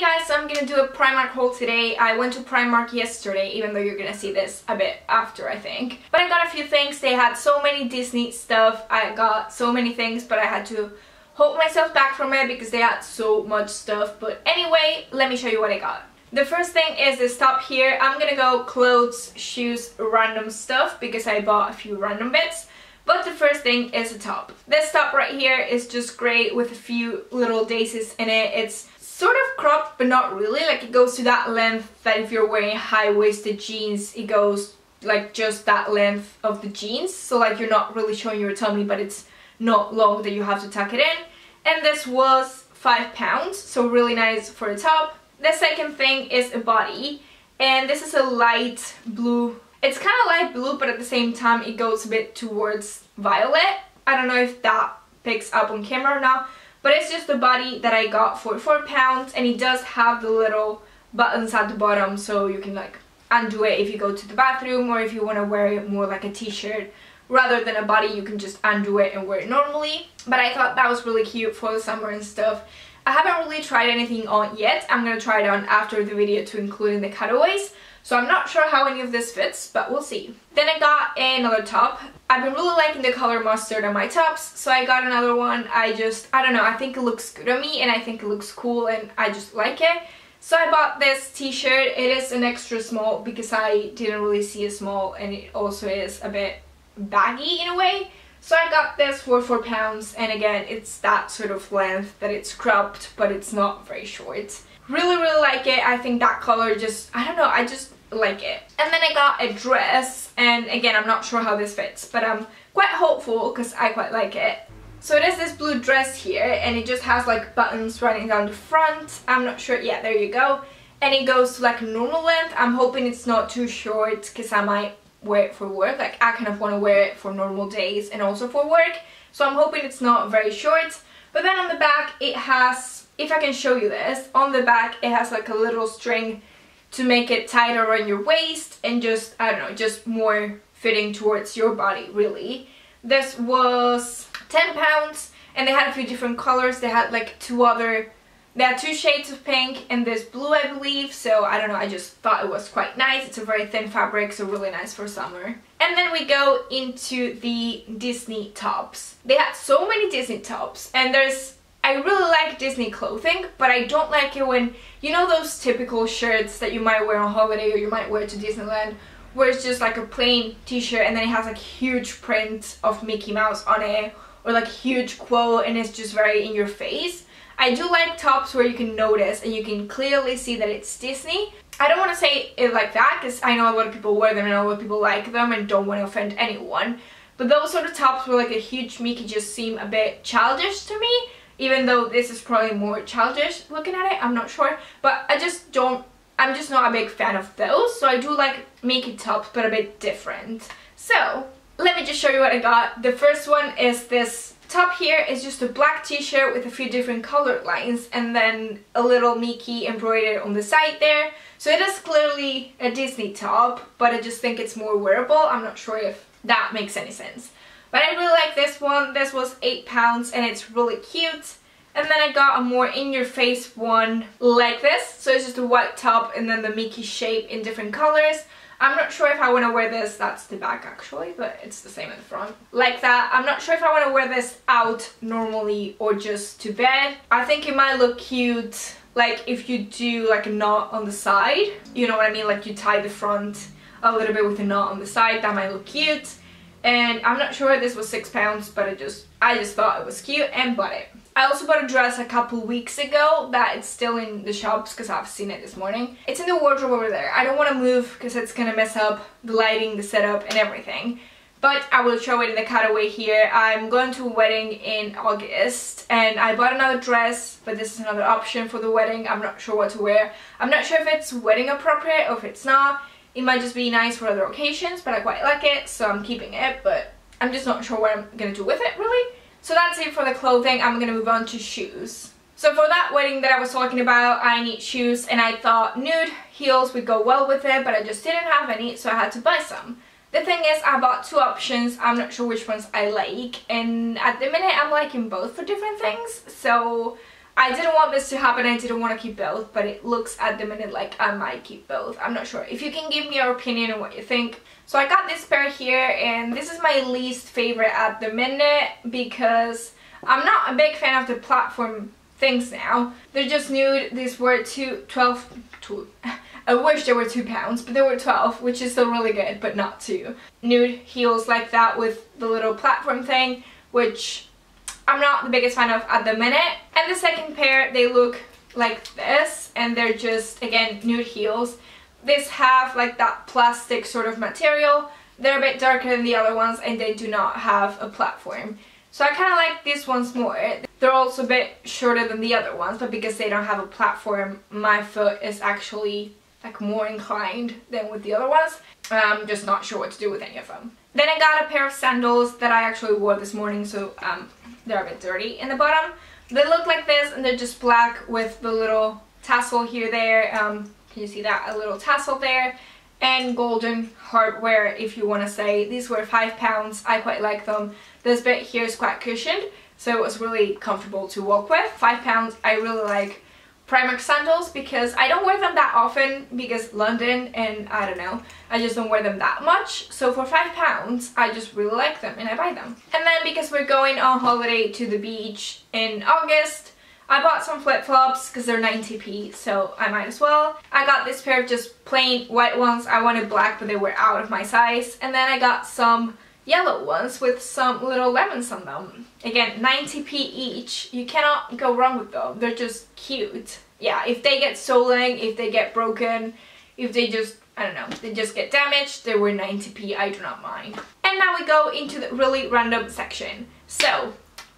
Guys, so I'm gonna do a Primark haul today. I went to Primark yesterday, even though you're gonna see this a bit after, I think. But I got a few things. They had so many Disney stuff. I got so many things, but I had to hold myself back from it because they had so much stuff. But anyway, let me show you what I got. The first thing is this top here. I'm gonna go clothes, shoes, random stuff because I bought a few random bits. But the first thing is the top. This top right here is just great with a few little daisies in it. It's sort of cropped but not really. Like it goes to that length that if you're wearing high-waisted jeans it goes like just that length of the jeans. So like you're not really showing your tummy but it's not long that you have to tuck it in. And this was five pounds so really nice for the top. The second thing is a body and this is a light blue. It's kind of light blue but at the same time it goes a bit towards violet. I don't know if that picks up on camera or not but it's just the body that I got for 4 pounds and it does have the little buttons at the bottom so you can like undo it if you go to the bathroom or if you want to wear it more like a t-shirt. Rather than a body you can just undo it and wear it normally. But I thought that was really cute for the summer and stuff. I haven't really tried anything on yet. I'm gonna try it on after the video to include in the cutaways so I'm not sure how any of this fits, but we'll see. Then I got another top. I've been really liking the color mustard on my tops, so I got another one. I just, I don't know, I think it looks good on me and I think it looks cool and I just like it. So I bought this t-shirt. It is an extra small because I didn't really see a small and it also is a bit baggy in a way. So I got this for four pounds and again it's that sort of length that it's cropped but it's not very short. Really, really like it. I think that color just, I don't know, I just like it. And then I got a dress, and again, I'm not sure how this fits, but I'm quite hopeful because I quite like it. So it is this blue dress here, and it just has like buttons running down the front. I'm not sure, yeah, there you go. And it goes to like normal length. I'm hoping it's not too short because I might wear it for work. Like I kind of want to wear it for normal days and also for work. So I'm hoping it's not very short. But then on the back, it has if I can show you this, on the back it has like a little string to make it tighter around your waist and just, I don't know, just more fitting towards your body really. This was 10 pounds and they had a few different colors. They had like two other, they had two shades of pink and this blue I believe. So I don't know, I just thought it was quite nice. It's a very thin fabric, so really nice for summer. And then we go into the Disney tops. They had so many Disney tops and there's I really like Disney clothing, but I don't like it when, you know those typical shirts that you might wear on holiday or you might wear to Disneyland, where it's just like a plain t-shirt and then it has like huge print of Mickey Mouse on it, or like huge quote and it's just very in your face. I do like tops where you can notice and you can clearly see that it's Disney. I don't want to say it like that because I know a lot of people wear them and a lot of people like them and don't want to offend anyone. But those sort of tops where like a huge Mickey just seem a bit childish to me even though this is probably more childish looking at it I'm not sure. But I just don't I'm just not a big fan of those. So I do like Mickey tops but a bit different. So let me just show you what I got. The first one is this top here. Is just a black t-shirt with a few different colored lines and then a little Mickey embroidered on the side there. So it is clearly a Disney top but I just think it's more wearable. I'm not sure if that makes any sense. But I really like this one. This was 8 pounds and it's really cute. And then I got a more in-your-face one like this. So it's just a white top and then the Mickey shape in different colors. I'm not sure if I want to wear this, that's the back actually, but it's the same in the front. Like that, I'm not sure if I want to wear this out normally or just to bed. I think it might look cute, like if you do like a knot on the side. You know what I mean, like you tie the front a little bit with a knot on the side, that might look cute and I'm not sure this was six pounds but I just I just thought it was cute and bought it. I also bought a dress a couple weeks ago that it's still in the shops because I've seen it this morning. It's in the wardrobe over there. I don't want to move because it's gonna mess up the lighting, the setup and everything. But I will show it in the cutaway here. I'm going to a wedding in August and I bought another dress but this is another option for the wedding. I'm not sure what to wear. I'm not sure if it's wedding appropriate or if it's not. It might just be nice for other occasions, but I quite like it, so I'm keeping it, but I'm just not sure what I'm going to do with it, really. So that's it for the clothing. I'm going to move on to shoes. So for that wedding that I was talking about, I need shoes, and I thought nude heels would go well with it, but I just didn't have any, so I had to buy some. The thing is, I bought two options. I'm not sure which ones I like, and at the minute I'm liking both for different things, so I didn't want this to happen, I didn't want to keep both, but it looks at the minute like I might keep both. I'm not sure. If you can give me your opinion on what you think. So I got this pair here, and this is my least favorite at the minute because I'm not a big fan of the platform things now. They're just nude. These were two, 12, two, I wish they were two pounds, but they were 12, which is still really good, but not two. Nude heels like that with the little platform thing, which I'm not the biggest fan of at the minute. And the second pair, they look like this, and they're just, again, nude heels. These have like that plastic sort of material. They're a bit darker than the other ones, and they do not have a platform. So I kind of like these ones more. They're also a bit shorter than the other ones, but because they don't have a platform, my foot is actually like more inclined than with the other ones. I'm just not sure what to do with any of them. Then I got a pair of sandals that I actually wore this morning, so um, they're a bit dirty in the bottom. They look like this and they're just black with the little tassel here there. Um, can you see that? A little tassel there. And golden hardware if you want to say. These were five pounds. I quite like them. This bit here is quite cushioned, so it was really comfortable to walk with. Five pounds. I really like Primark sandals because I don't wear them that often because London and I don't know, I just don't wear them that much. So for five pounds, I just really like them and I buy them. And then because we're going on holiday to the beach in August, I bought some flip-flops because they're 90p, so I might as well. I got this pair of just plain white ones. I wanted black, but they were out of my size. And then I got some yellow ones with some little lemons on them. Again, 90p each. You cannot go wrong with them. They're just cute. Yeah, if they get stolen, if they get broken, if they just, I don't know, they just get damaged, they were 90p, I do not mind. And now we go into the really random section. So,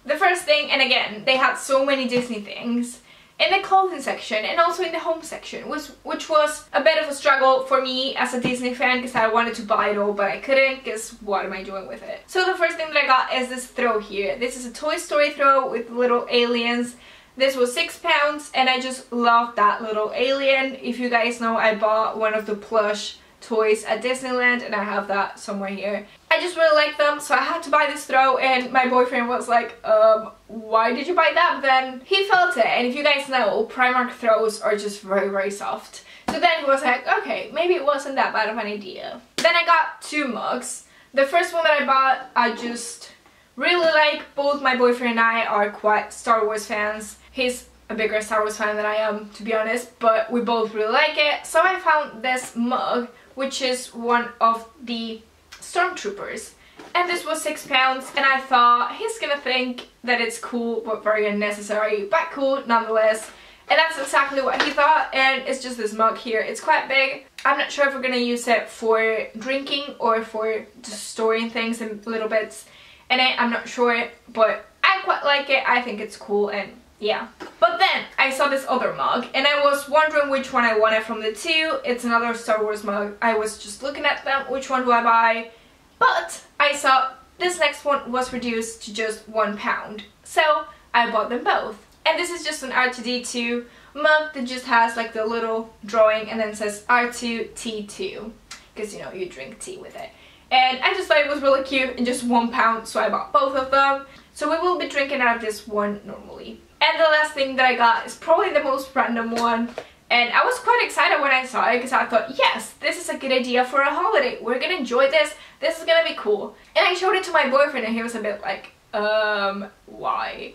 the first thing, and again, they had so many Disney things, in the clothing section and also in the home section, which, which was a bit of a struggle for me as a Disney fan because I wanted to buy it all but I couldn't because what am I doing with it? So the first thing that I got is this throw here. This is a Toy Story throw with little aliens. This was six pounds and I just love that little alien. If you guys know, I bought one of the plush toys at Disneyland and I have that somewhere here. I just really like them so I had to buy this throw and my boyfriend was like um why did you buy that but then he felt it and if you guys know Primark throws are just very very soft so then he was like okay maybe it wasn't that bad of an idea. Then I got two mugs. The first one that I bought I just really like both my boyfriend and I are quite Star Wars fans. He's a bigger Star Wars fan than I am to be honest but we both really like it so I found this mug which is one of the stormtroopers. And this was six pounds and I thought he's gonna think that it's cool but very unnecessary but cool nonetheless. And that's exactly what he thought and it's just this mug here. It's quite big. I'm not sure if we're gonna use it for drinking or for just storing things in little bits in it. I'm not sure but I quite like it. I think it's cool and yeah. But then I saw this other mug and I was wondering which one I wanted from the two. It's another Star Wars mug. I was just looking at them, which one do I buy? But I saw this next one was reduced to just one pound. So I bought them both. And this is just an R2D2 mug that just has like the little drawing and then says R2T2 because you know you drink tea with it. And I just thought it was really cute and just one pound so I bought both of them. So we will be drinking out of this one normally. And the last thing that I got is probably the most random one. And I was quite excited when I saw it because I thought, yes, this is a good idea for a holiday. We're gonna enjoy this. This is gonna be cool. And I showed it to my boyfriend and he was a bit like, um, why?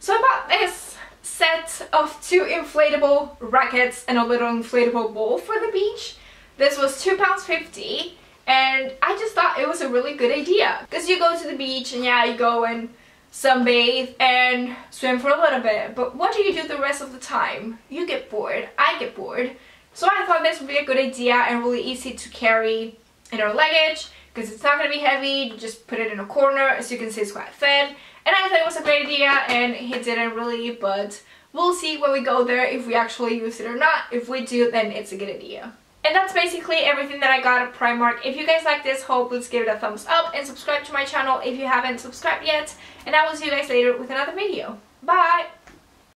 So I bought this set of two inflatable rackets and a little inflatable ball for the beach. This was £2.50 and I just thought it was a really good idea. Because you go to the beach and yeah, you go and sunbathe and swim for a little bit. But what do you do the rest of the time? You get bored. I get bored. So I thought this would be a good idea and really easy to carry in our luggage because it's not going to be heavy. You just put it in a corner. As you can see, it's quite thin. And I thought it was a great idea and he didn't really, but we'll see when we go there if we actually use it or not. If we do, then it's a good idea. And that's basically everything that I got at Primark. If you guys like this haul, please give it a thumbs up and subscribe to my channel if you haven't subscribed yet. And I will see you guys later with another video. Bye!